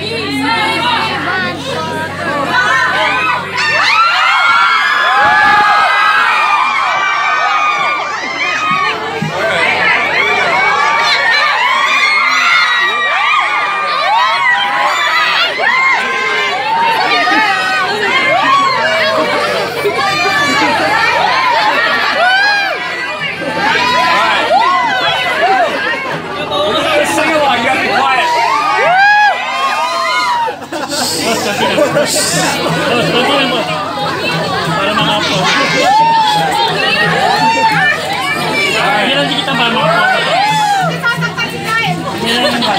一米三 Para mga po. Hindi lang kita ba mga po. Hindi lang yung ba?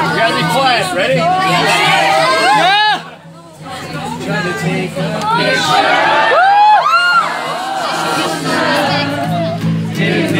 You gotta be quiet. Ready? Taon sa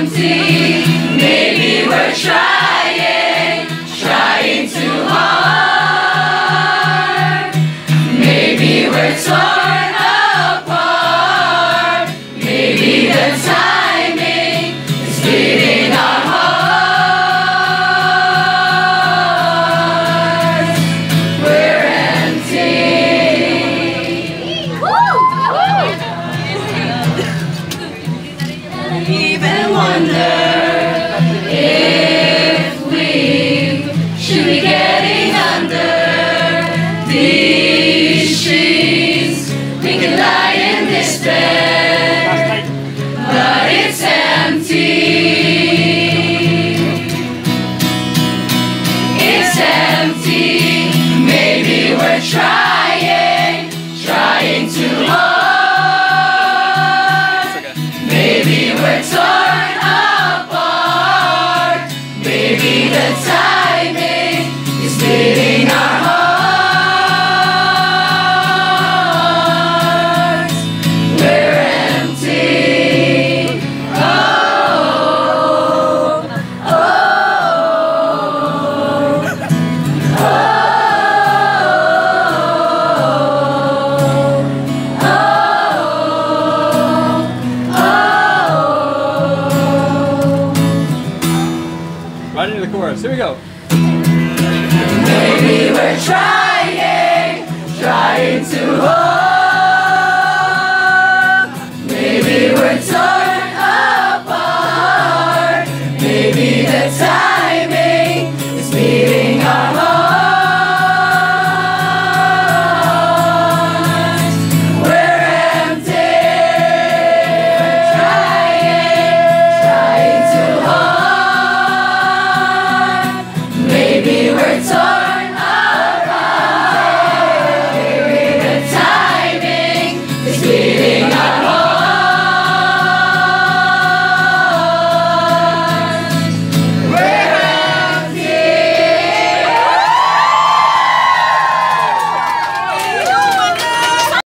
empty. Maybe we're trying, even wonder the timing Right into the chorus. Here we go. Maybe we're trying, trying to hold.